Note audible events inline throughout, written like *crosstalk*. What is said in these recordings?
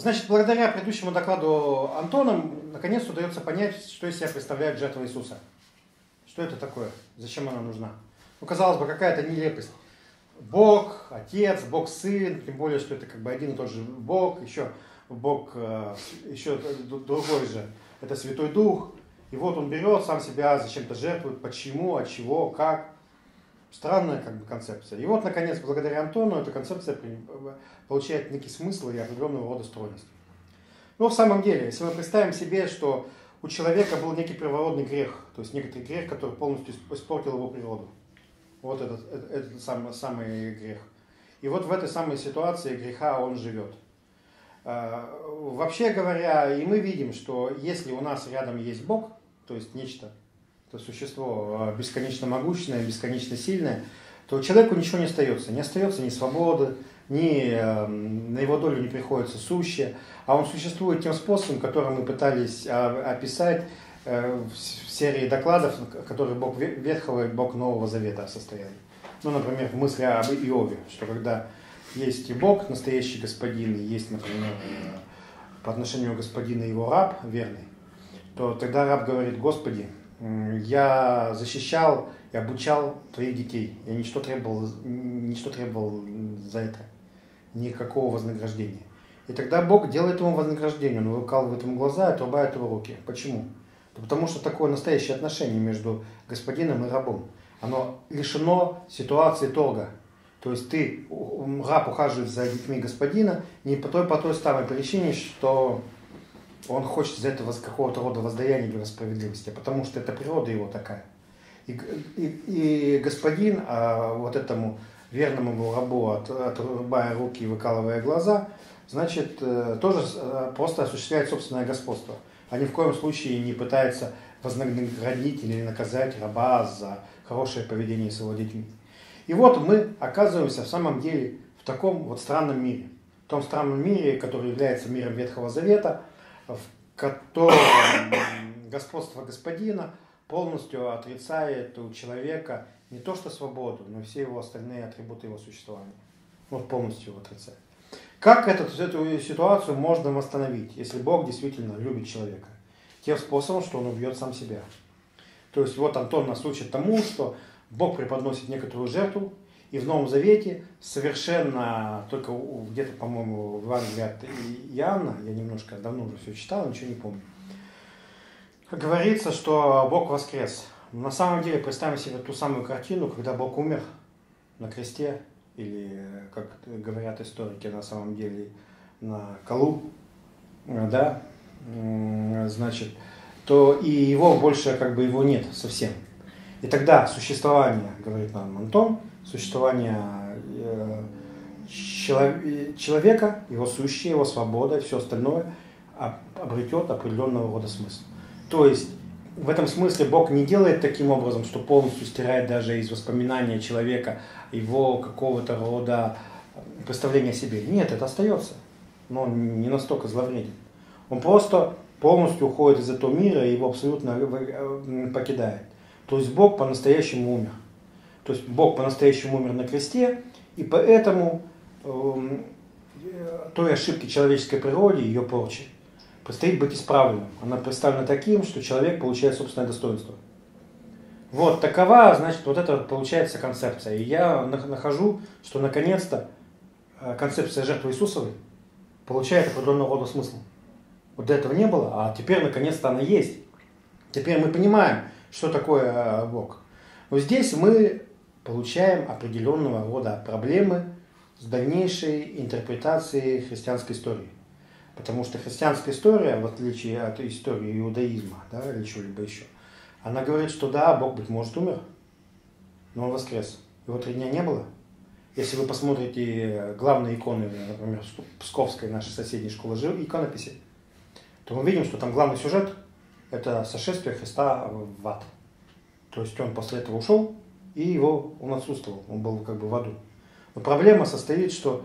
Значит, благодаря предыдущему докладу Антона, наконец удается понять, что из себя представляет жертва Иисуса. Что это такое? Зачем она нужна? Ну, казалось бы, какая-то нелепость. Бог, Отец, Бог, Сын, тем более, что это как бы один и тот же Бог, еще Бог, э, еще другой же, это Святой Дух. И вот он берет сам себя, зачем-то жертвует, почему, от чего, как. Странная как бы концепция. И вот, наконец, благодаря Антону эта концепция получает некий смысл и определенного рода стройность. Но в самом деле, если мы представим себе, что у человека был некий первородный грех, то есть некоторый грех, который полностью испортил его природу. Вот этот, этот, этот самый, самый грех. И вот в этой самой ситуации греха он живет. А, вообще говоря, и мы видим, что если у нас рядом есть Бог, то есть нечто, то существо а, бесконечно могущественное, бесконечно сильное, то человеку ничего не остается. Не остается ни свободы, ни на его долю не приходится сущее, а он существует тем способом, который мы пытались а, описать э, в серии докладов, которые Бог Ветхого и Бог Нового Завета состояли. Ну, например, в мысли об Иове, что когда есть и Бог, настоящий господин, и есть, например, э, по отношению к господину его раб верный, то тогда раб говорит, Господи, я защищал и обучал твоих детей. Я ничто требовал, ничто требовал за это. Никакого вознаграждения. И тогда Бог делает ему вознаграждение. Он выкалывает ему глаза и отрубает его руки. Почему? Потому что такое настоящее отношение между господином и рабом. Оно лишено ситуации торга. То есть ты, раб ухаживает за детьми господина не по той, по той самой причине, что он хочет за это какого-то рода воздаяния или справедливости, потому что это природа его такая. И, и, и господин а, вот этому верному рабу, от, отрубая руки и выкалывая глаза, значит, э, тоже э, просто осуществляет собственное господство. А ни в коем случае не пытается вознаградить или наказать раба за хорошее поведение с его детьми. И вот мы оказываемся в самом деле в таком вот странном мире. В том странном мире, который является миром Ветхого Завета, в котором господство господина полностью отрицает у человека не то что свободу, но все его остальные атрибуты его существования. Вот полностью его отрицает. Как эту, эту ситуацию можно восстановить, если Бог действительно любит человека? Тем способом, что он убьет сам себя. То есть вот Антон нас учит тому, что Бог преподносит некоторую жертву, и в Новом Завете совершенно, только где-то, по-моему, в Евангелии от Иоанна, я немножко давно уже все читал, ничего не помню, говорится, что Бог воскрес. На самом деле, представим себе ту самую картину, когда Бог умер на кресте, или, как говорят историки, на самом деле, на колу, да, значит, то и его больше, как бы, его нет совсем. И тогда существование, говорит нам Антон, существование э, человека, его сущее, его свобода и все остальное обретет определенного рода смысл. То есть в этом смысле Бог не делает таким образом, что полностью стирает даже из воспоминания человека его какого-то рода представления о себе. Нет, это остается. Но он не настолько зловреден. Он просто полностью уходит из этого мира и его абсолютно э, покидает. То есть Бог по-настоящему умер. То есть Бог по-настоящему умер на кресте, и поэтому э, той ошибки человеческой природы, ее порчи, предстоит быть исправленным. Она представлена таким, что человек получает собственное достоинство. Вот такова, значит, вот это получается концепция. И я нахожу, что наконец-то э, концепция жертвы Иисусовой получает определенного рода смысл. Вот до этого не было, а теперь наконец-то она есть. Теперь мы понимаем, что такое э, Бог. Но здесь мы получаем определенного рода проблемы с дальнейшей интерпретацией христианской истории. Потому что христианская история, в отличие от истории иудаизма да, или чего-либо еще, она говорит, что да, Бог, быть может, умер, но он воскрес. Его три дня не было. Если вы посмотрите главные иконы, например, Псковской нашей соседней школы иконописи, то мы видим, что там главный сюжет – это сошествие Христа в ад. То есть он после этого ушел, и его он отсутствовал, он был как бы в аду. Но проблема состоит, что,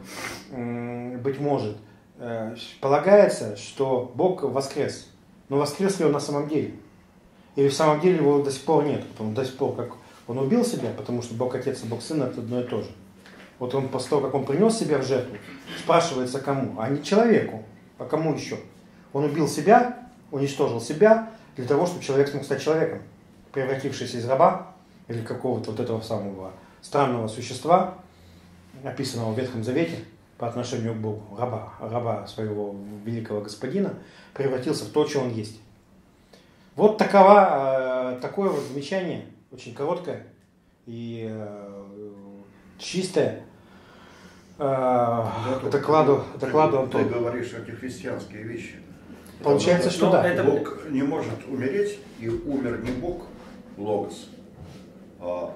быть может, э, полагается, что Бог воскрес. Но воскрес ли он на самом деле? Или в самом деле его до сих пор нет? Потому до сих пор, как он убил себя, потому что Бог Отец и Бог Сын это одно и то же. Вот он после того, как он принес себя в жертву, спрашивается кому? А не человеку. А кому еще? Он убил себя, уничтожил себя для того, чтобы человек смог стать человеком, превратившись из раба или какого-то вот этого самого странного существа, описанного в Ветхом Завете по отношению к Богу, раба, раба своего великого господина, превратился в то, что он есть. Вот такова, э, такое вот замечание, очень короткое и э, чистое, э, докладу, докладу Антона. Ты говоришь эти христианские вещи. Получается, что да. Это... Бог не может умереть, и умер не Бог, Логос,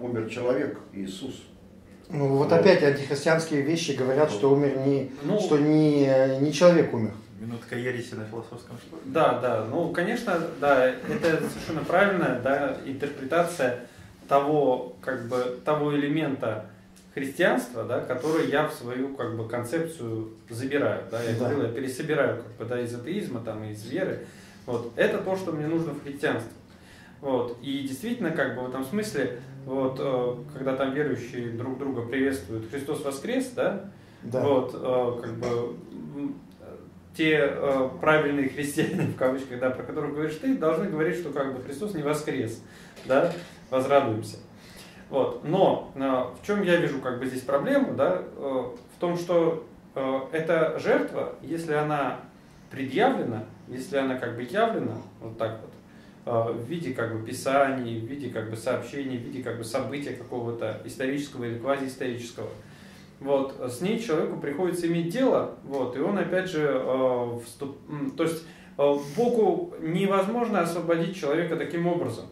умер человек, Иисус. Ну вот, вот. опять антихристианские вещи говорят, что умер не, ну, что не, не человек умер. Минутка ереси на философском что Да, да, ну конечно, да, это совершенно правильная да, интерпретация того, как бы, того элемента христианства, да, который я в свою как бы, концепцию забираю. Да, я да. говорил, я пересобираю как бы, да, из атеизма, там, из веры. Вот. Это то, что мне нужно в христианстве. Вот. И действительно, как бы в этом смысле, вот, э, когда там верующие друг друга приветствуют, Христос воскрес, да, да. Вот, э, как бы те э, правильные христиане, в кавычках, да, про которых говоришь ты, должны говорить, что как бы Христос не воскрес, да, возрадуемся. Вот. Но в чем я вижу как бы здесь проблему, да, в том, что эта жертва, если она предъявлена, если она как бы явлена, вот так вот, в виде как бы писаний, в виде как бы сообщений, в виде как бы события какого-то исторического или квазиисторического. Вот, с ней человеку приходится иметь дело, вот, и он опять же, э, вступ... то есть э, Богу невозможно освободить человека таким образом,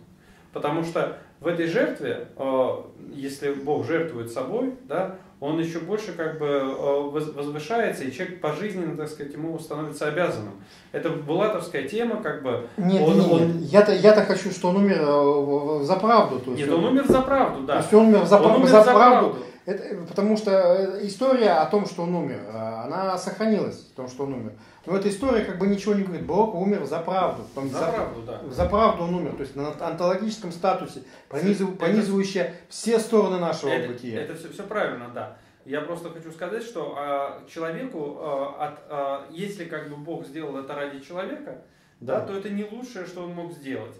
потому что в этой жертве, э, если Бог жертвует собой, да, он еще больше как бы э, возвышается, и человек пожизненно, так сказать, ему становится обязанным. Это булатовская тема, как бы... Нет, он, нет, он... я-то, я-то хочу, что он умер э, за правду. То есть нет, он, он умер за правду, да. То есть он умер за, он умер за, за правду. правду. Это, потому что история о том, что он умер, она сохранилась, о том, что он умер. Но эта история как бы ничего не говорит. Бог умер за правду. Том, за, за правду, да. За правду он умер. То есть на онтологическом статусе, пронизыв, пронизывающая все стороны нашего это, бытия. Это все, все правильно, да. Я просто хочу сказать, что а, человеку, а, от, а, если как бы Бог сделал это ради человека, да. да, то это не лучшее, что он мог сделать.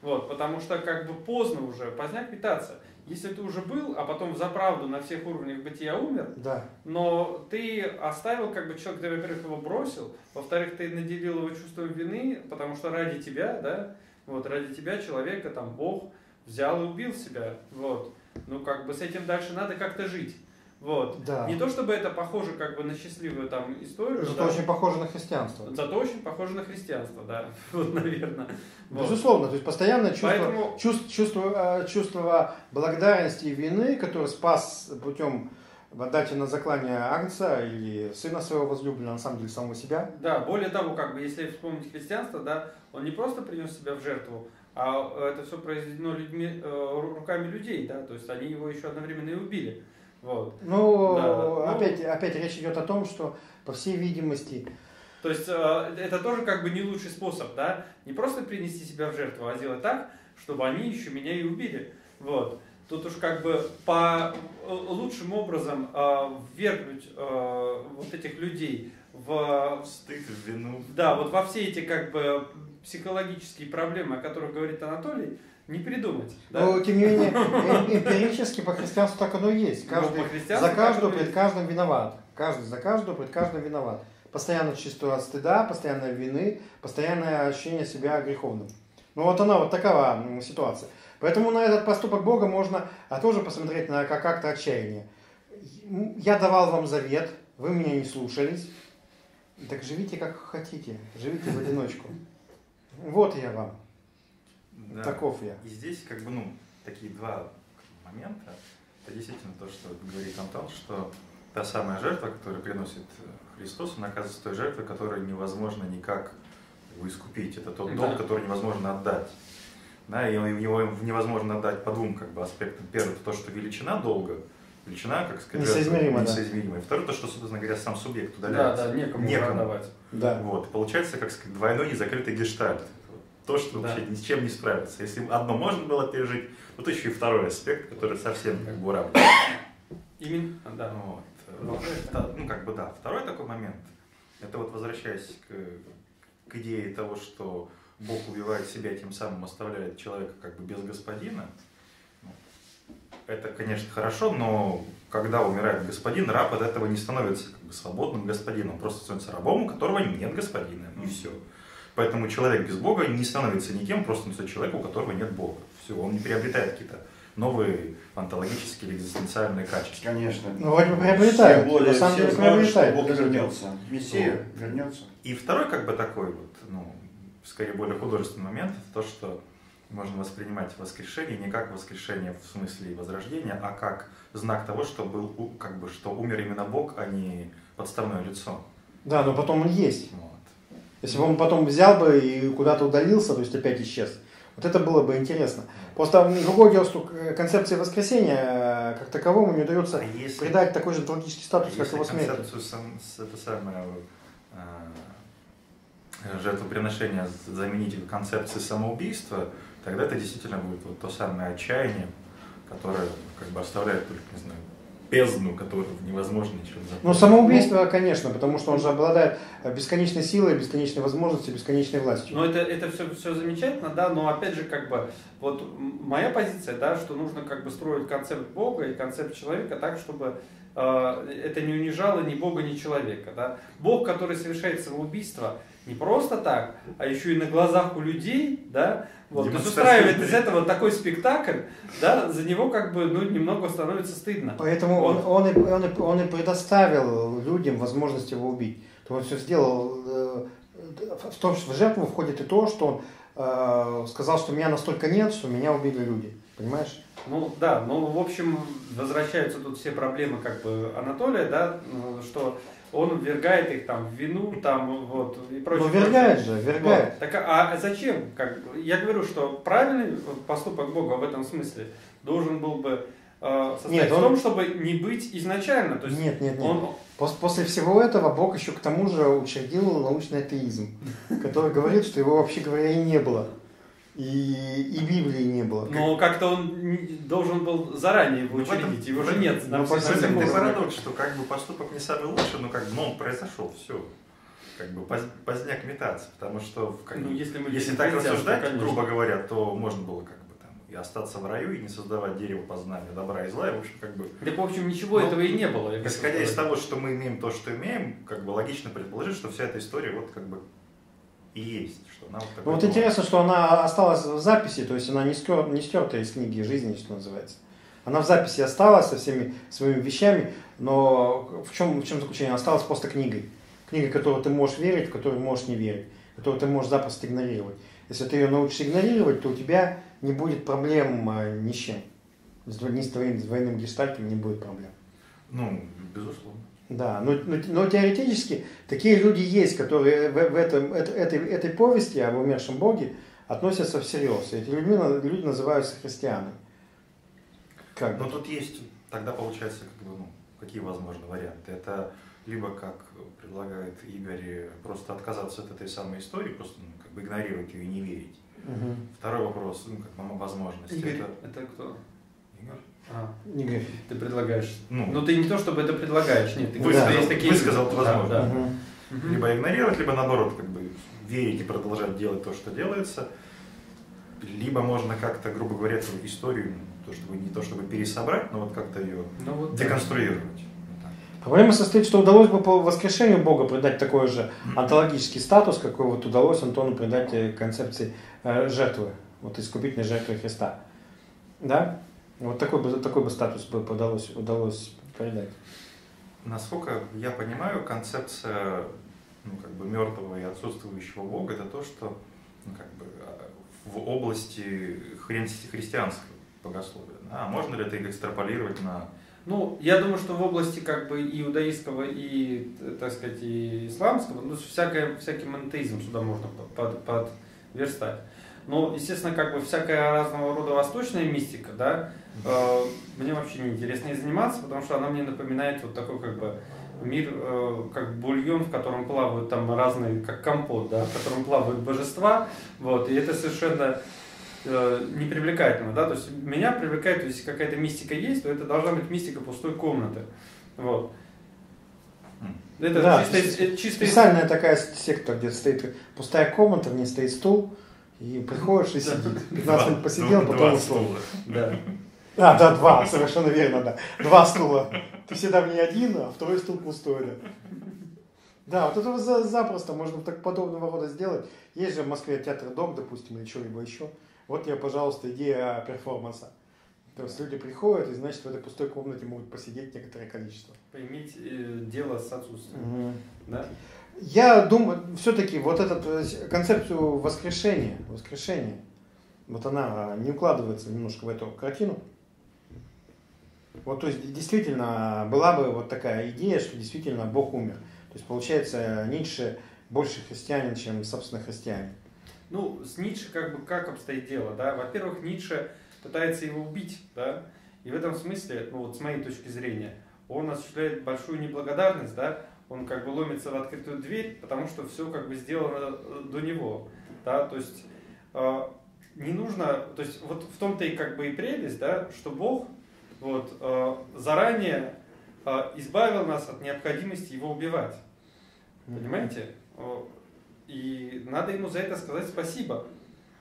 Вот, потому что как бы поздно уже, поздняк питаться. Если ты уже был, а потом за правду на всех уровнях бытия умер, да. но ты оставил, как бы человек, ты, во-первых, его бросил, во-вторых, ты наделил его чувством вины, потому что ради тебя, да, вот, ради тебя человека, там, Бог взял и убил себя, вот. Ну, как бы с этим дальше надо как-то жить. Вот. Да. Не то чтобы это похоже как бы на счастливую там историю. Зато да. очень похоже на христианство. Зато очень похоже на христианство, да. *laughs* Вот, наверное. Вот. Безусловно, то есть постоянное чувство, Поэтому... чувство, чувство, чувство благодарности и вины, которое спас путем отдачи на заклание Агнца или сына своего возлюбленного, на самом деле самого себя. Да, более того, как бы, если вспомнить христианство, да, он не просто принес себя в жертву, а это все произведено людьми, э, руками людей, да, то есть они его еще одновременно и убили. Вот. Ну, да. опять, ну, опять речь идет о том, что, по всей видимости... То есть, э, это тоже как бы не лучший способ, да? Не просто принести себя в жертву, а сделать так, чтобы они еще меня и убили. Вот. Тут уж как бы по э, лучшим образом э, ввергнуть э, вот этих людей в... Стыд, в вину. Да, вот во все эти как бы психологические проблемы, о которых говорит Анатолий, не придумать. Да? Но, тем не менее, эмпирически по христианству так оно и есть. Ну, каждый, за каждого пред каждым виноват. Каждый за каждого пред каждым виноват. Постоянно чувство от стыда, постоянной вины, постоянное ощущение себя греховным. Ну вот она вот такова ситуация. Поэтому на этот поступок Бога можно а тоже посмотреть на как акт отчаяния. Я давал вам завет, вы меня не слушались. Так живите как хотите, живите в одиночку. Вот я вам. Да. Таков я. И здесь как бы, ну, такие два момента. Это действительно то, что говорит Антон, что та самая жертва, которую приносит Христос, она оказывается той жертвой, которую невозможно никак искупить. Это тот долг, да. который невозможно отдать. Да, и его невозможно отдать по двум как бы, аспектам. Первый, это то, что величина долга, величина, как сказать, несоизмерима, несоизмерима. Да. Второе, то, что, собственно говоря, сам субъект удаляется. Да, да, некому, некому. продавать. Да. Вот. Получается, как сказать, двойной незакрытый гештальт то, что да. вообще ни с чем не справится. Если одно можно было пережить, вот еще и второй аспект, который совсем как бы уравнивает. Именно, да. Вот. Ну, ну как бы да. Второй такой момент. Это вот возвращаясь к, к идее того, что Бог убивает себя, тем самым оставляет человека как бы без господина. Ну, это, конечно, хорошо, но когда умирает господин, раб от этого не становится как бы свободным господином, он просто становится рабом, у которого нет господина, и все. Поэтому человек без Бога не становится никем, просто становится человек, у которого нет Бога. Все, он не приобретает какие-то новые онтологические или экзистенциальные качества. Конечно. Ну, вроде бы приобретает. Все, более, все знают, что Бог вернется. Мессия ну, вернется. И второй, как бы такой вот, ну, скорее более художественный момент, это то, что можно воспринимать воскрешение не как воскрешение в смысле возрождения, а как знак того, что был, как бы, что умер именно Бог, а не подставное лицо. Да, но потом он есть. Вот. Если бы он потом взял бы и куда-то удалился, то есть опять исчез, вот это было бы интересно. Просто другое дело, что концепции воскресения э, как таковому не удается а если, придать такой же онтологический статус, а как его смерти. концепцию сам, это самое э, жертвоприношения заменить концепции самоубийства, тогда это действительно будет вот то самое отчаяние, которое как бы оставляет только, не знаю, бездну, которую невозможно ничего заполнить. Ну, самоубийство, конечно, потому что он же обладает бесконечной силой, бесконечной возможностью, бесконечной властью. Ну, это, это все, все замечательно, да, но опять же, как бы, вот моя позиция, да, что нужно как бы строить концепт Бога и концепт человека так, чтобы э, это не унижало ни Бога, ни человека, да. Бог, который совершает самоубийство, не просто так, а еще и на глазах у людей, да, вот, то есть устраивает из этого такой спектакль, да, за него как бы ну, немного становится стыдно. Поэтому вот. он, он, и, он, и, он и предоставил людям возможность его убить. То он все сделал, э, в том, что в жертву входит и то, что он э, сказал, что меня настолько нет, что меня убили люди. Понимаешь? Ну да, ну в общем возвращаются тут все проблемы как бы Анатолия, да, ну, что он ввергает их там в вину, там вот и прочее. Ну, ввергает же, ввергает. Вот. Так, а зачем? Как, я говорю, что правильный поступок Бога в этом смысле должен был бы э, состоять нет, в том, чтобы не быть изначально. То есть нет, нет, нет. Он... После всего этого Бог еще к тому же учредил научный атеизм, *laughs* который говорит, что его, вообще говоря, и не было и, и Библии не было. Но как-то он должен был заранее его учредить, его же нет. Ну, в этом ты парадокс, что как бы поступок не самый лучший, но как бы ну, он произошел, все. Как бы поздняк метаться, потому что как, ну, если, мы если так рассуждать, то, грубо говоря, то можно было как бы там и остаться в раю, и не создавать дерево познания добра и зла, и в общем как бы... Так в общем ничего но, этого и не было. Исходя из того, что мы имеем то, что имеем, как бы логично предположить, что вся эта история вот как бы и есть. Что она вот, вот интересно, что она осталась в записи, то есть она не, стер, не стерта из книги жизни, что называется. Она в записи осталась со всеми своими вещами, но в чем, в чем заключение? Она осталась просто книгой. Книга, которую ты можешь верить, в которую можешь не верить, которую ты можешь запросто игнорировать. Если ты ее научишься игнорировать, то у тебя не будет проблем а, ни с чем. Ни с твоим двойным гештальтом не будет проблем. Ну, безусловно. Да, но, но, но теоретически такие люди есть, которые в, в этом, это, этой, этой повести об умершем Боге относятся всерьез. И эти люди, люди называются христианами. Как но тут есть, тогда получается, как бы, ну, какие возможны варианты. Это либо, как предлагает Игорь, просто отказаться от этой самой истории, просто ну, как бы игнорировать ее и не верить. Угу. Второй вопрос, ну, как возможность. Игорь, это, это кто? Игорь. А, не Ты предлагаешь. Ну, ну ты не то, чтобы это предлагаешь, нет. Ты высказал, да, есть такие высказал это возможно. Да, да. Угу. Либо игнорировать, либо наоборот, как бы верить и продолжать делать то, что делается. Либо можно как-то, грубо говоря, эту историю, то, чтобы, не то чтобы пересобрать, но вот как-то ее ну, вот деконструировать. Проблема состоит, что удалось бы по воскрешению Бога придать такой же онтологический статус, какой вот удалось Антону придать э, концепции э, жертвы, вот искупительной жертвы Христа. Да? Вот такой бы, такой бы статус бы удалось, удалось передать. Насколько я понимаю, концепция ну, как бы мертвого и отсутствующего Бога это то, что ну, как бы, в области хри христианского богословия. А можно ли это экстраполировать на ну, я думаю, что в области как бы иудаистского и, так сказать, и исламского, ну, всякое, всякий монотеизм сюда можно под, подверстать. Но, естественно, как бы всякая разного рода восточная мистика, да, э, мне вообще не интересно ей заниматься, потому что она мне напоминает вот такой как бы мир, э, как бульон, в котором плавают там разные, как компот, да, в котором плавают божества, вот, и это совершенно э, не привлекательно, да, то есть меня привлекает, если какая-то мистика есть, то это должна быть мистика пустой комнаты, вот. Это да, чисто, чисто... Специальная такая секта, где стоит пустая комната, в ней стоит стул, и приходишь и сидишь. 15 минут посидел, потом ушел. Да. А, да, два, совершенно верно, да. Два стула. Ты всегда в ней один, а второй стул пустой, да. Да, вот это за, запросто можно так подобного рода сделать. Есть же в Москве театр Дом, допустим, или что-либо еще. Вот я, пожалуйста, идея перформанса. То есть люди приходят, и значит в этой пустой комнате могут посидеть некоторое количество. Иметь э, дело с отсутствием. Угу. Да? Я думаю, все-таки вот эту концепцию воскрешения, воскрешения, вот она не укладывается немножко в эту картину. Вот, то есть, действительно, была бы вот такая идея, что действительно Бог умер. То есть, получается, Ницше больше христианин, чем, собственно, христианин. Ну, с Ницше как бы как обстоит дело, да? Во-первых, Ницше пытается его убить, да? И в этом смысле, ну вот с моей точки зрения, он осуществляет большую неблагодарность, да? Он как бы ломится в открытую дверь, потому что все как бы сделано э, до него, да? То есть э, не нужно, то есть вот в том-то и как бы и прелесть, да, что Бог вот, э, заранее э, избавил нас от необходимости его убивать. Понимаете? И надо ему за это сказать спасибо,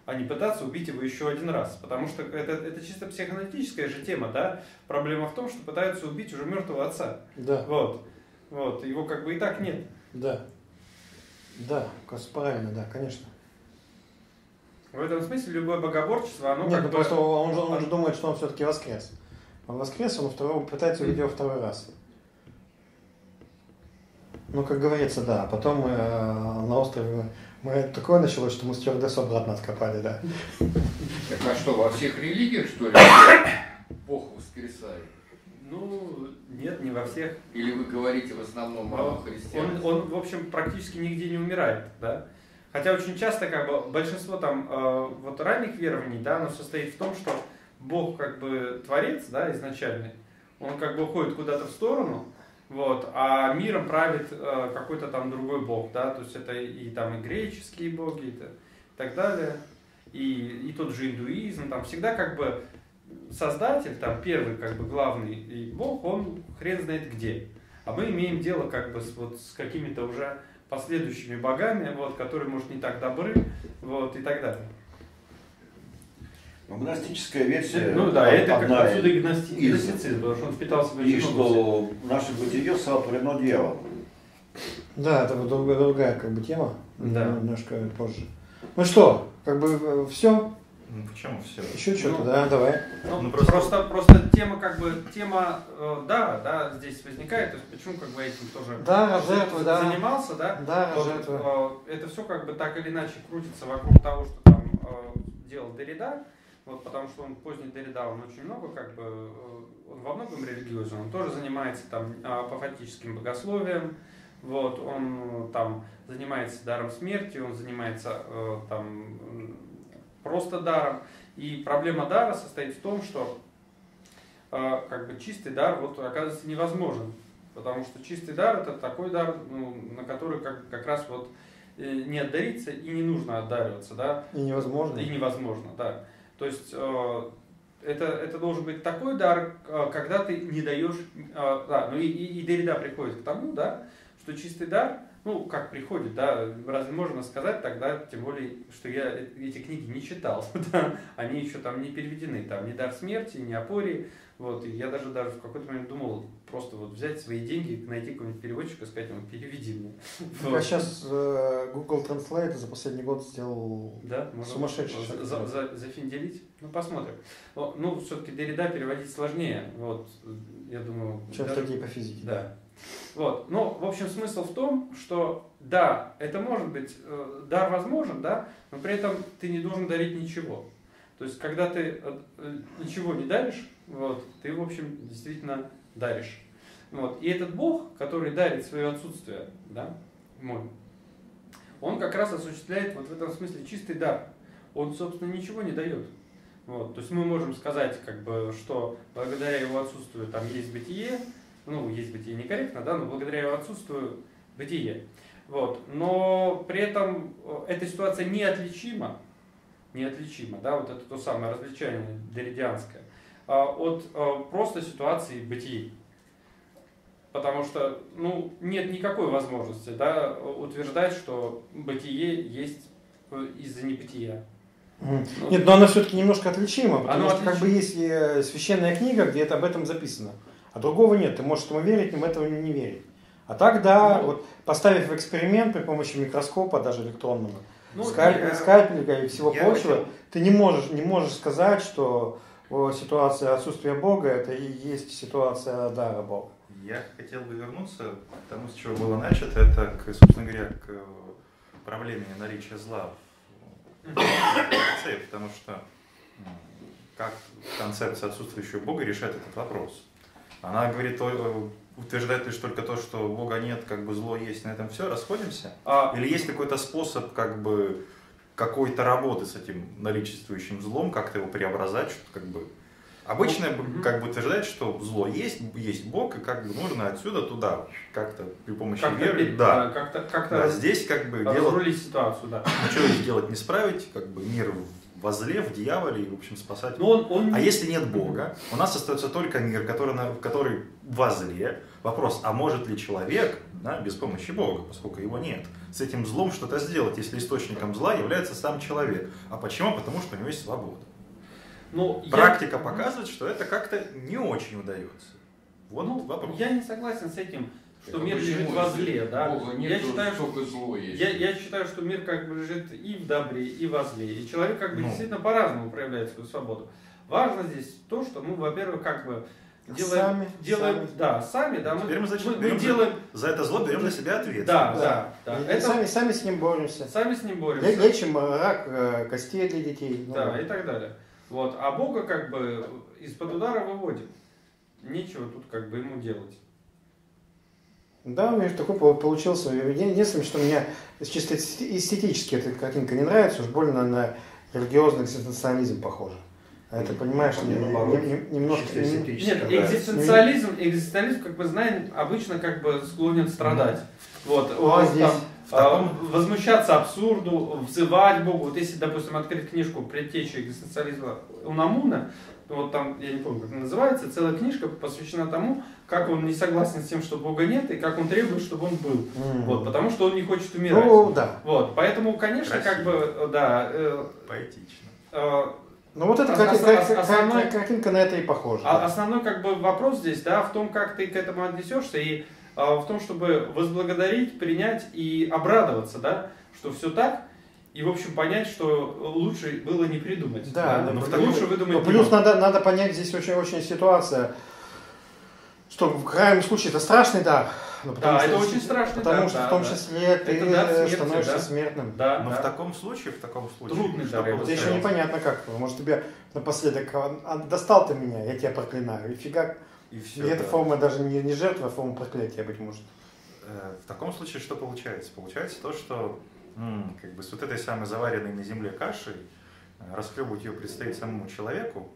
а не пытаться убить его еще один раз. Потому что это, это чисто психоаналитическая же тема, да? Проблема в том, что пытаются убить уже мертвого отца. Да. Вот. Вот. Его как бы и так нет. Да. Да, правильно, да, конечно. В этом смысле любое богоборчество, оно Нет, как ну бы... просто он же, он же думает, что он все-таки воскрес. Он воскрес, он второй, пытается увидеть его второй раз. Ну, как говорится, да. Потом мы э, на острове мы такое началось, что мы стюардессу обратно откопали, да. Так а что, во всех религиях, что ли, *coughs* Бог воскресает? Ну, во всех. Или вы говорите в основном о христианстве? Он, он, в общем, практически нигде не умирает, да. Хотя очень часто, как бы, большинство там э, вот ранних верований, да, оно состоит в том, что Бог как бы творец, да, изначальный, он как бы уходит куда-то в сторону, вот, а миром правит э, какой-то там другой бог, да, то есть это и там и греческие боги, и, и так далее, и, и тот же индуизм, там всегда как бы создатель, там первый как бы главный и бог, он хрен знает где. А мы имеем дело как бы с, вот, с какими-то уже последующими богами, вот, которые, может, не так добры, вот, и так далее. Ну, гностическая версия. Ну да, это как отсюда и гностицизм, потому что он впитался в И что наше бытие сотворено дьяволом. Да, это другая, другая как бы тема. Да. Немножко позже. Ну что, как бы э, все? Ну почему все? Еще что-то, ну, да, давай. Ну, ну просто... просто просто тема как бы тема э, да, да, здесь возникает, то есть почему как бы этим тоже да, жертвы, да. занимался, да? Да, вот, жертвы. Э, это все как бы так или иначе крутится вокруг того, что там э, делал Derrida вот, потому что он поздний Derrida, он очень много, как бы, э, он во многом религиозен, он тоже занимается там апофатическим богословием, вот, он там занимается даром смерти, он занимается э, там просто даром. И проблема дара состоит в том, что э, как бы чистый дар вот оказывается невозможен. Потому что чистый дар это такой дар, ну, на который как, как раз вот не отдариться и не нужно отдариваться, да. И невозможно. И невозможно, да. То есть э, это, это должен быть такой дар, э, когда ты не даешь, э, да, ну и, и, и Derrida приходит к тому, да, что чистый дар, ну, как приходит, да, разве можно сказать тогда, тем более, что я эти книги не читал, *laughs* да, они еще там не переведены, там ни дар смерти, ни опори, вот, и я даже даже в какой-то момент думал просто вот взять свои деньги, найти какого-нибудь переводчика сказать ему, переведи мне. Вот. А сейчас э, Google Translate за последний год сделал да? сумасшедший. За, за, за, зафинделить? Ну, посмотрим. Ну, все-таки Derrida переводить сложнее, вот, я думаю. Чем даже... статьи по физике. Да. Вот. Ну, в общем, смысл в том, что да, это может быть, э, дар возможен, да, но при этом ты не должен дарить ничего. То есть, когда ты э, ничего не даришь, вот, ты, в общем, действительно даришь. Вот. И этот Бог, который дарит свое отсутствие, да, мой, он как раз осуществляет вот в этом смысле чистый дар. Он, собственно, ничего не дает. Вот. То есть мы можем сказать, как бы, что благодаря его отсутствию там есть бытие, ну, есть бытие некорректно, да, но благодаря его отсутствию бытие. Вот. Но при этом э, эта ситуация неотличима, неотличима, да, вот это то самое развлечение деридианское, а, от а, просто ситуации бытии. Потому что, ну, нет никакой возможности, да, утверждать, что бытие есть из-за небытия. Ну, Нет, но она все-таки немножко отличима, потому что отличим. как бы есть э, священная книга, где это об этом записано. А другого нет. Ты можешь этому верить, но этого не верить. А так, да, ну, вот поставив в эксперимент при помощи микроскопа, даже электронного, ну, скальпель, скальпельника и всего прочего, хотел... ты не можешь, не можешь сказать, что ситуация отсутствия Бога это и есть ситуация дара Бога. Я хотел бы вернуться к тому, с чего было начато, это, к, собственно говоря, к проблеме наличия зла потому что как концепция отсутствующего Бога решает этот вопрос? Она говорит, утверждает лишь только то, что Бога нет, как бы зло есть, на этом все, расходимся? А... Или есть какой-то способ, как бы, какой-то работы с этим наличествующим злом, как-то его преобразать, что как бы Обычно ну, как бы утверждает, что зло есть, есть Бог, и как бы нужно отсюда туда, как-то при помощи как веры. Да, как-то как да, здесь как бы делать, ситуацию, да. Ничего делать не справить, как бы мир возле, в дьяволе, и, в общем, спасать. Но он, он... А если нет Бога, у нас остается только мир, который, который возле. Вопрос, а может ли человек да, без помощи Бога, поскольку его нет, с этим злом что-то сделать, если источником зла является сам человек? А почему? Потому что у него есть свобода. Ну, Практика я... показывает, что это как-то не очень удается. Вот ну, вопрос. Я не согласен с этим, что это мир лежит во зле. Да? Бога нет, я считаю, что зло есть. Я, я считаю, что мир как бы лежит и в добре, и во зле. И человек как бы ну. действительно по-разному проявляет свою свободу. Важно здесь то, что мы, во-первых, как бы делаем, сами, делаем, сами. да, сами, да, мы, Теперь мы, значит, мы, мы делаем за это зло берем на себя ответственность. Да, да, да. И, это... сами, сами с ним боремся. Сами с ним боремся. Лечим рак э, костей для детей. Ну, да, и так далее. Вот. А Бога как бы из-под удара выводим. Нечего тут как бы ему делать. Да, у меня такой получился. Единственное, что мне чисто эстетически эта картинка не нравится, уж больно на религиозный экзистенциализм похоже. А это, понимаешь, не, не, немножко... Нет, экзистенциализм, экзистенциализм, как мы знаем, обычно как бы склонен страдать. Вот, а здесь... Там, а, возмущаться абсурду, взывать Богу. Вот если, допустим, открыть книжку «Предтеча экзистенциализма» Унамуна, вот там, я не помню, как она называется, целая книжка посвящена тому, как он не согласен с тем, что Бога нет, и как он требует, чтобы он был. Mm. Вот, потому что он не хочет умирать. Ну, да. Вот, поэтому, конечно, Красиво. как бы, да. Э, Поэтично. Э, ну вот эта картинка, основной, картинка на это и похожа. А, основной как бы вопрос здесь, да, в том, как ты к этому отнесешься и а, в том, чтобы возблагодарить, принять и обрадоваться, да, что все так, и, в общем, понять, что лучше было не придумать. Да, да, но ну, лучше выдумать. Но плюс надо, надо понять здесь очень-очень ситуация, что в крайнем случае это страшный дар. Ну, да, это очень страшный Потому дар, что да, в том числе да. ты смерти, становишься да? смертным. Да, но да. в таком случае, в таком случае. Трудный дар. Это еще непонятно как. Может тебе напоследок а, достал ты меня, я тебя проклинаю. И фига и все. И эта да. форма даже не, не жертва, а форма проклятия, быть может. Э, в таком случае что получается? Получается то, что как бы с вот этой самой заваренной на земле кашей э, расхлебывать ее предстоит самому человеку,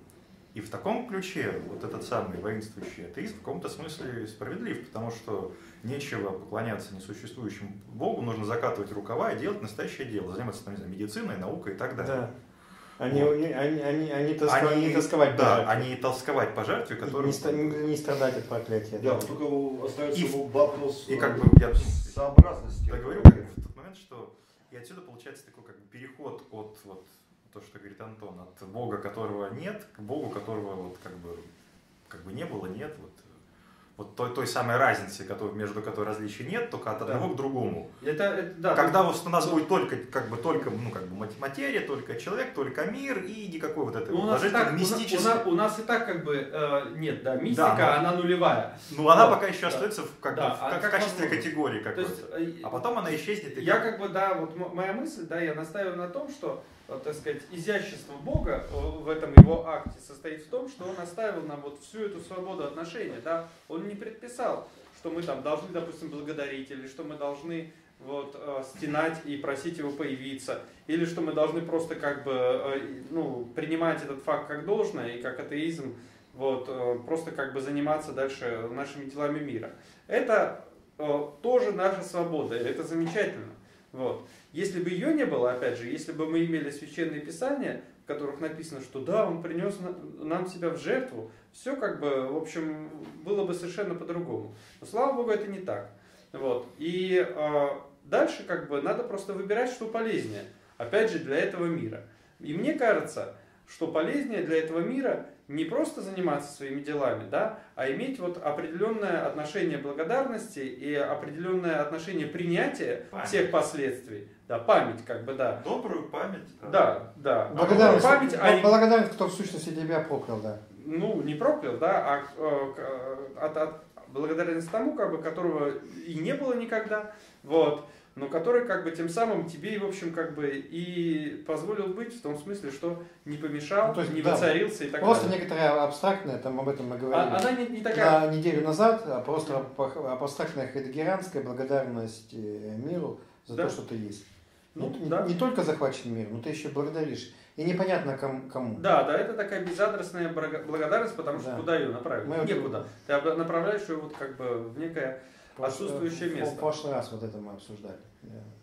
и в таком ключе вот этот самый воинствующий атеист в каком-то смысле справедлив, потому что нечего поклоняться несуществующему Богу, нужно закатывать рукава и делать настоящее дело, заниматься там, не знаю, медициной, наукой и так далее. Да. Они, вот. они, они, они, они, тоска, они, не тосковать да, по жертве. они толсковать по жертве, которую... Не, не, не страдать от проклятия. Да, да. только остается и, вопрос и как бы я сообразности. Я говорю как, в тот момент, что и отсюда получается такой как бы переход от вот то, что говорит Антон, от Бога, которого нет, к Богу, которого вот как бы как бы не было, нет, вот вот той, той самой разницы, который, между которой различий нет, только от одного да. к другому. Это, это, да, Когда вот у нас будет только, как бы, только, ну, как бы материя, только человек, только мир и никакой вот этой ну, у нас, и так, мистической... у, нас, у нас и так как бы э, нет, да, мистика, да, но, она нулевая. Ну, она вот, пока еще да. остается в, как да, бы, в, а как, в качестве возможно. категории какой-то. Есть, а потом она исчезнет. И я как... как бы, да, вот моя мысль, да, я настаиваю на том, что так сказать, изящество Бога э, в этом его акте состоит в том, что он оставил нам вот всю эту свободу отношения, да, он не предписал, что мы там должны, допустим, благодарить, или что мы должны вот, э, стенать и просить его появиться, или что мы должны просто как бы, э, ну, принимать этот факт как должное, и как атеизм, вот, просто как бы заниматься дальше нашими делами мира. Это тоже наша свобода, это замечательно. Вот. Если бы ее не было, опять же, если бы мы имели священное писание, в которых написано, что да, он принес нам себя в жертву, все как бы, в общем, было бы совершенно по-другому. Но слава Богу, это не так. Вот. И э, дальше как бы надо просто выбирать, что полезнее. Опять же, для этого мира. И мне кажется, что полезнее для этого мира не просто заниматься своими делами, да, а иметь вот определенное отношение благодарности и определенное отношение принятия память. всех последствий. Да, память, как бы, да. Добрую память. Да, да. Благодарность, память, а благодарность, кто в сущности тебя проклял, да. Ну, не проклял, да, а э, от, от благодарность тому, как бы, которого и не было никогда. Вот но который как бы тем самым тебе, в общем, как бы и позволил быть в том смысле, что не помешал, ну, то есть, не да, воцарился и так просто далее. Просто некоторая абстрактная, там об этом мы говорили. А, она не, не такая... На неделю назад, а просто абстрактная хайдегерианская благодарность э, миру за да. то, что ты есть. Ну, не, да. не только захвачен мир, но ты еще благодаришь. И непонятно кому. Да, да, это такая безадресная благодарность, потому что да. куда ее направить? Мы Некуда. Ты направляешь ее вот как бы в некое отсутствующее место. В прошлый раз вот это мы обсуждали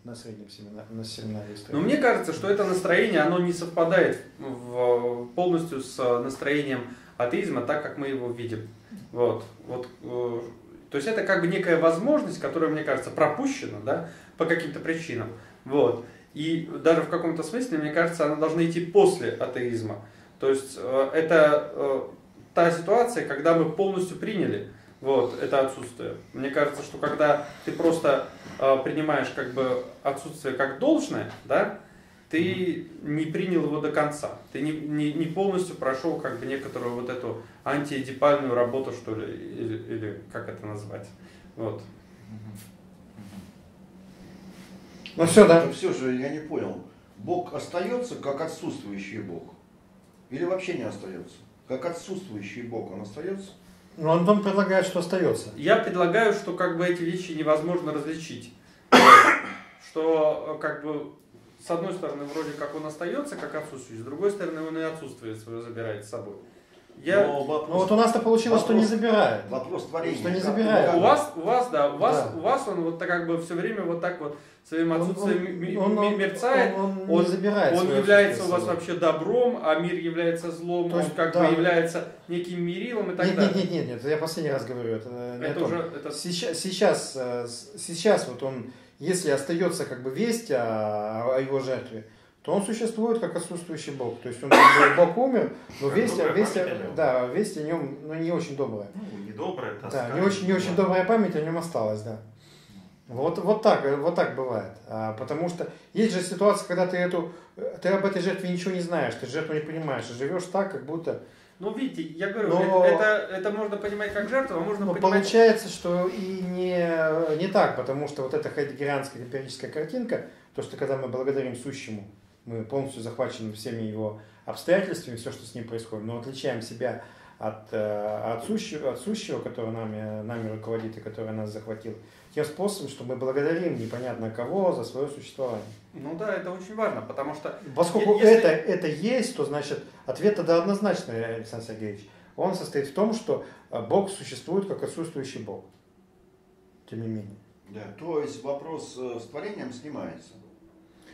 на среднем семинаре, на семинаре Но мне кажется, что это настроение, оно не совпадает в, полностью с настроением атеизма, так как мы его видим. Вот, вот, э, то есть это как бы некая возможность, которая, мне кажется, пропущена да, по каким-то причинам. Вот. И даже в каком-то смысле, мне кажется, она должна идти после атеизма. То есть э, это э, та ситуация, когда мы полностью приняли вот, это отсутствие. Мне кажется, что когда ты просто э, принимаешь как бы отсутствие как должное, да, ты не принял его до конца. Ты не, не, не полностью прошел как бы некоторую вот эту антиэдипальную работу, что ли, или, или как это назвать. Вот. Ну все, да. Но все же я не понял. Бог остается как отсутствующий Бог? Или вообще не остается? Как отсутствующий Бог он остается? Ну, он вам предлагает, что остается. Я предлагаю, что как бы эти вещи невозможно различить. Что как бы с одной стороны вроде как он остается как отсутствующий, с другой стороны он и отсутствие свое забирает с собой. Я... Но вопрос... ну вот у нас-то получилось, вопрос, что не забирает. Вопрос творения. Что не забирает. У вас, у вас, да, у вас, да. у вас он вот так как бы все время вот так вот своим отсутствием он, он, мерцает. Он, он, он, не забирает он является у вас вообще добром, а мир является злом, То есть, он как да. бы является неким мерилом и так нет, далее. Нет, нет, нет, нет, я последний раз говорю, это, не это уже это... Сейчас, сейчас, э, сейчас вот он, если остается как бы весть о, о его жертве, то он существует как отсутствующий Бог. То есть он как бы, Бог умер, но весть, весть, да, весть о нем ну, не очень добрая. Ну, не добрая, да, не очень, не очень добрая память о нем осталась, да. Вот, вот так, вот так бывает. А, потому что есть же ситуация, когда ты эту, ты об этой жертве ничего не знаешь, ты жертву не понимаешь, и живешь так, как будто. Ну, видите, я говорю, Но... это, это, это можно понимать как жертву, а можно Но понимать... получается, что и не, не так, потому что вот эта хайдегерианская эмпирическая картинка, то, что когда мы благодарим сущему, мы полностью захвачены всеми его обстоятельствами, все, что с ним происходит, но отличаем себя от, э, от, сущего, от сущего, который нами, нами руководит и который нас захватил, тем способом, что мы благодарим непонятно кого за свое существование. Ну да, это очень важно, потому что... Поскольку если... это, это есть, то значит ответ тогда однозначный, Александр Сергеевич. Он состоит в том, что э, Бог существует как отсутствующий Бог. Тем не менее. Да, то есть вопрос э, с творением снимается.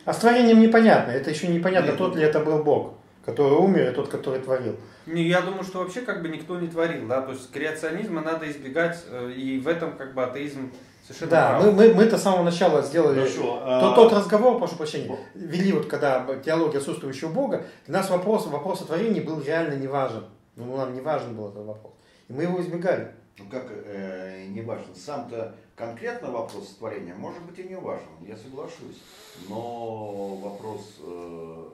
А с творением непонятно. Это еще непонятно, Нет, тот ли это был Бог, который умер, и тот, который творил. Не, я думаю, что вообще как бы никто не творил, да, то есть креационизма надо избегать, э, и в этом как бы атеизм совершенно Да, прав. мы, мы, мы это с самого начала сделали. Хорошо, а... тот, тот разговор, прошу прощения, вели вот когда теология отсутствующего Бога, для нас вопрос, вопрос о творении был реально не важен. Ну, нам не важен был этот вопрос. И мы его избегали. Ну как э, не важен? Сам-то конкретно вопрос творения может быть и не важен, я соглашусь. Но вопрос э,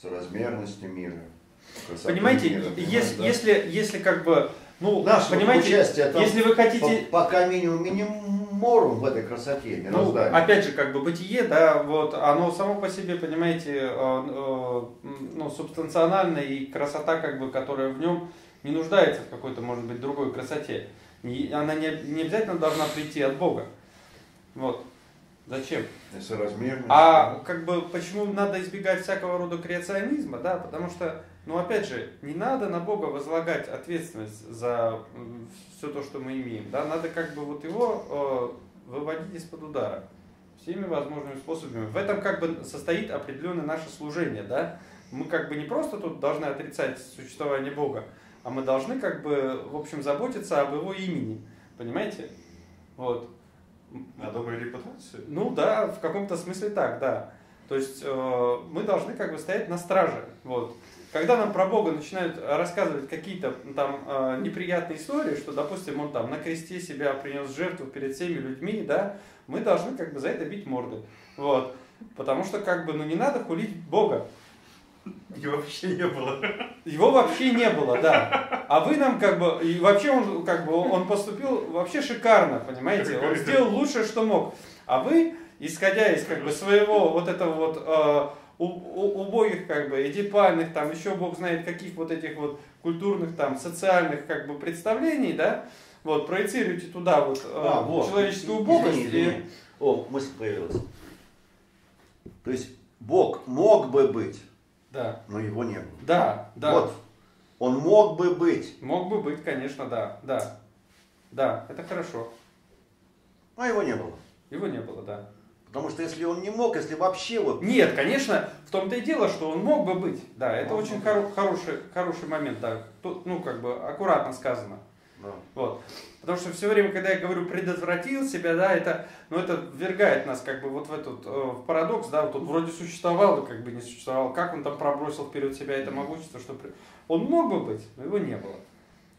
соразмерности мира. Понимаете, мира, если, да? если, если как бы, ну, Наше понимаете, участие, там, если вы хотите... По, пока минимум минимум в этой красоте мироздания. Ну, опять же, как бы бытие, да, вот, оно само по себе, понимаете, э, э, ну, субстанционально и красота, как бы, которая в нем не нуждается в какой-то, может быть, другой красоте. И она не, не обязательно должна прийти от Бога. Вот. Зачем? А как бы почему надо избегать всякого рода креационизма, да, потому что, ну опять же, не надо на Бога возлагать ответственность за все то, что мы имеем, да, надо как бы вот его э, выводить из-под удара всеми возможными способами. В этом как бы состоит определенное наше служение, да, мы как бы не просто тут должны отрицать существование Бога, а мы должны как бы, в общем, заботиться об его имени. Понимаете? Вот. О доброй репутации? Ну да, в каком-то смысле так, да. То есть э, мы должны как бы стоять на страже. Вот. Когда нам про Бога начинают рассказывать какие-то там э, неприятные истории, что, допустим, он там на кресте себя принес жертву перед всеми людьми, да, мы должны как бы за это бить морды. Вот. Потому что как бы, ну не надо хулить Бога. Его вообще не было. Его вообще не было, да. А вы нам как бы, и вообще он как бы, он поступил вообще шикарно, понимаете? Он сделал лучшее, что мог. А вы, исходя из как бы своего вот этого вот э, убогих как бы эдипальных, там еще бог знает каких вот этих вот культурных там социальных как бы представлений, да, вот проецируете туда вот, э, а, вот. человеческую убогость. Извини, извини. И... О, мысль появилась. То есть Бог мог бы быть, да. но его не было. Да, да. Вот. Он мог бы быть. Мог бы быть, конечно, да, да. Да, это хорошо. А его не было. Его не было, да. Потому что если он не мог, если вообще вот... Нет, конечно, в том-то и дело, что он мог бы быть. Да, это он очень хоро- хороший, хороший момент, да. Тут, ну, как бы аккуратно сказано. Да. Вот. Потому что все время, когда я говорю предотвратил себя, да, это, ну, это ввергает нас как бы вот в этот э, в парадокс, да, вот он вроде существовал и как бы не существовал. Как он там пробросил вперед себя это могущество, что он мог бы быть, но его не было.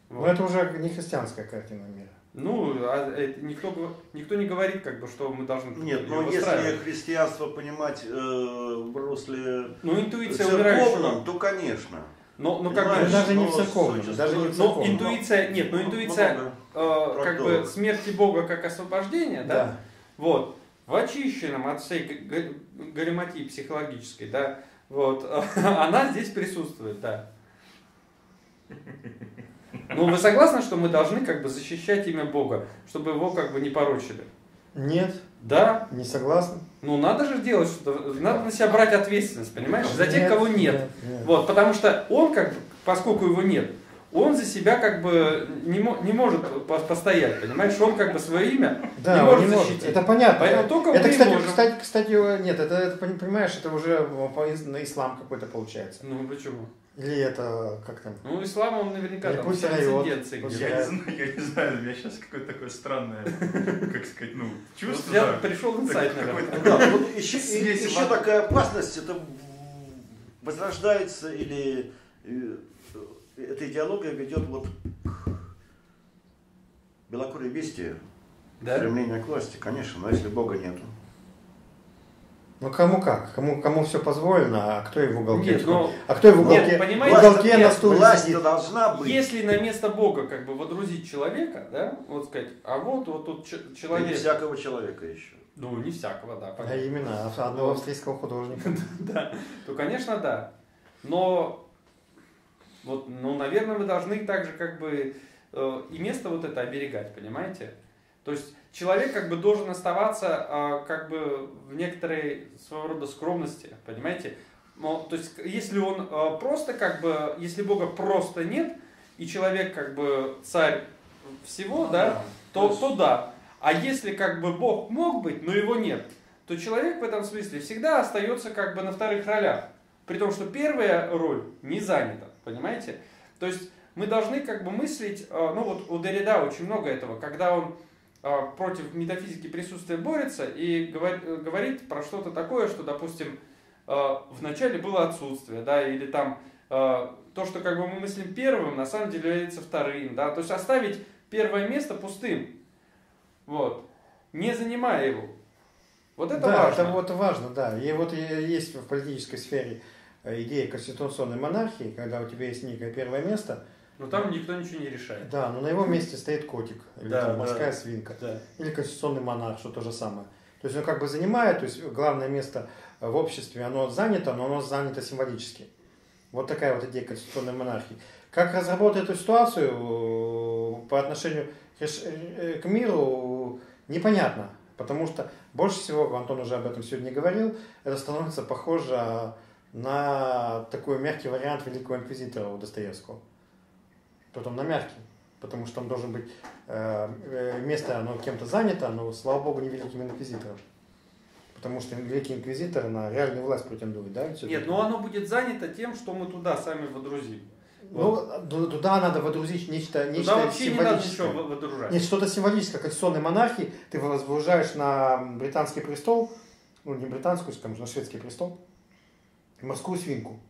Вот. Но это уже не христианская картина мира. Ну, а это никто, никто не говорит, как бы, что мы должны Нет, но если христианство понимать э, в русле ну, интуиция церковном, то, конечно. Но, но как бы, даже не в церковном, даже не в церковном. Но интуиция, нет, но интуиция, э, как бы смерти Бога как освобождение, да? да. Вот. В очищенном от всей галиматии психологической, да, вот, *laughs* она здесь присутствует, да. Ну, вы согласны, что мы должны как бы защищать имя Бога, чтобы его как бы не порочили? Нет. Да? Не согласен. Ну, надо же делать что-то, надо на себя брать ответственность, понимаешь, за тех, нет, кого нет. нет, нет. Вот, потому что он, как поскольку его нет, он за себя как бы не, не может постоять, понимаешь? Он как бы свое имя да, не может не защитить. Это понятно. Поэтому только это, кстати, можем. кстати, кстати, нет, это, это, понимаешь, это уже на ислам какой-то получается. Ну, почему? Или это как там? Ну, ислам, он наверняка Или там пусть трансценденции. Я, не знаю, я не знаю, у меня сейчас какое-то такое странное, как сказать, ну, чувство. Я пришел инсайт, наверное. Да, вот еще, *laughs* такая опасность, это возрождается или э, эта идеология ведет вот к белокурой бестии, да? стремление к власти, конечно, но если Бога нету. Ну кому как? Кому, кому все позволено, а кто и в уголке? Нет, но... А кто и в уголке? Нет, понимаете, в уголке на стуле власть должна быть. Если на место Бога как бы водрузить человека, да, вот сказать, а вот, вот тут человек. И не всякого человека еще. Ну, не всякого, да. Понятно. А именно, одного австрийского художника. *laughs* Да, то, конечно, да. Но, вот, ну, наверное, мы должны также как бы э, и место вот это оберегать, понимаете? То есть человек как бы должен оставаться а, как бы в некоторой своего рода скромности, понимаете? Но, то есть если он а, просто как бы, если Бога просто нет, и человек как бы царь всего, ну, да, да, то, то да. А если как бы Бог мог быть, но его нет, то человек в этом смысле всегда остается как бы на вторых ролях. При том, что первая роль не занята, понимаете? То есть мы должны как бы мыслить, а, ну вот у Derrida очень много этого, когда он против метафизики присутствия борется и говорит про что-то такое, что, допустим, а, вначале было отсутствие, да, или там то, что как бы мы мыслим первым, на самом деле является вторым, да, то есть оставить первое место пустым, вот, не занимая его. Вот это да, важно. это вот важно, да. И вот есть в политической сфере э, идея конституционной монархии, когда у тебя есть некое первое место – но там никто ничего не решает. Да, но на его месте стоит котик, или да, там морская да, свинка, да. или конституционный монарх, что то же самое. То есть он как бы занимает, то есть главное место в обществе, оно занято, но оно занято символически. Вот такая вот идея конституционной монархии. Как разработать эту ситуацию э, по отношению э, к миру, непонятно. Потому что больше всего, Антон уже об этом сегодня говорил, это становится похоже на такой мягкий вариант Великого Инквизитора у Достоевского потом на мягкий, потому что там должен быть э, э место, оно кем-то занято, но, слава богу, не великим инквизитором. потому что Великий Инквизитор на реальную власть претендует, да? Нет, но оно будет занято тем, что мы туда сами водрузим. Ну, вот. туда надо водрузить нечто, нечто туда вообще символическое. не надо ничего водружать. Нет, что-то символическое, конституционной монархии, ты возвращаешь на британский престол, ну не британскую, скажем, на шведский престол, морскую свинку.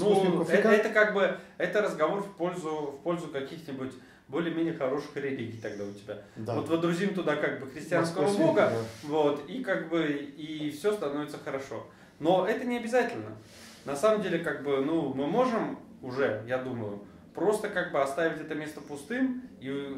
Ну, это, это как бы, это разговор в пользу, в пользу каких-нибудь более-менее хороших религий тогда у тебя. Да. Вот водрузим туда как бы христианского Москва бога, да. вот, и как бы, и все становится хорошо. Но это не обязательно. На самом деле, как бы, ну, мы можем уже, я думаю, просто как бы оставить это место пустым и,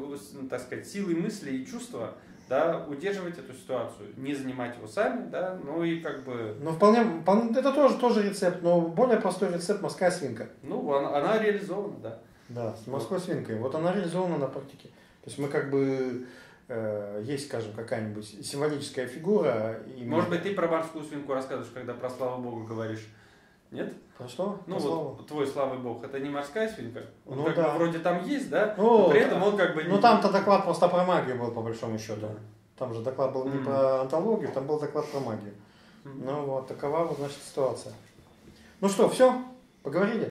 так сказать, силой мысли и чувства да, удерживать эту ситуацию, не занимать его сами, да, ну и как бы... Ну, вполне, это тоже, тоже рецепт, но более простой рецепт морская свинка. Ну, она, она реализована, да. Да, с морской свинкой. Вот она реализована на практике. То есть мы как бы э, есть, скажем, какая-нибудь символическая фигура. И Может быть, ты про морскую свинку рассказываешь, когда про славу Богу говоришь. Нет? Про что? Ну про вот славу. твой славый бог, это не морская свинка? Он ну, как да. бы вроде там есть, да? Ну, но при этом он как бы... Ну там-то доклад просто про магию был, по большому счету. Там же доклад был не mm. про антологию, там был доклад про магию. Mm. Ну вот, такова вот, значит, ситуация. Ну что, все? Поговорили?